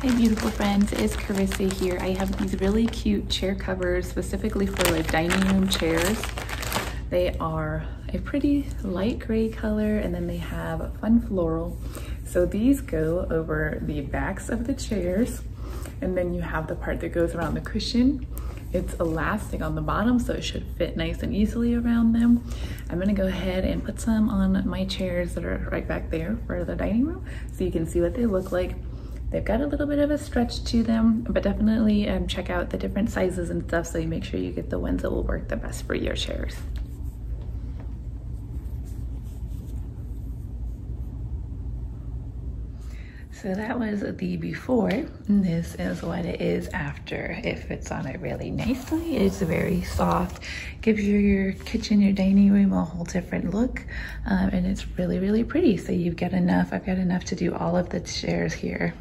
Hey beautiful friends, it's Karissa here. I have these really cute chair covers specifically for like dining room chairs. They are a pretty light gray color and then they have a fun floral. So these go over the backs of the chairs and then you have the part that goes around the cushion. It's elastic on the bottom so it should fit nice and easily around them. I'm gonna go ahead and put some on my chairs that are right back there for the dining room so you can see what they look like. They've got a little bit of a stretch to them, but definitely um, check out the different sizes and stuff so you make sure you get the ones that will work the best for your chairs. So that was the before. This is what it is after. It fits on it really nicely. It's very soft, gives you your kitchen, your dining room a whole different look. Um, and it's really, really pretty. So you've got enough, I've got enough to do all of the chairs here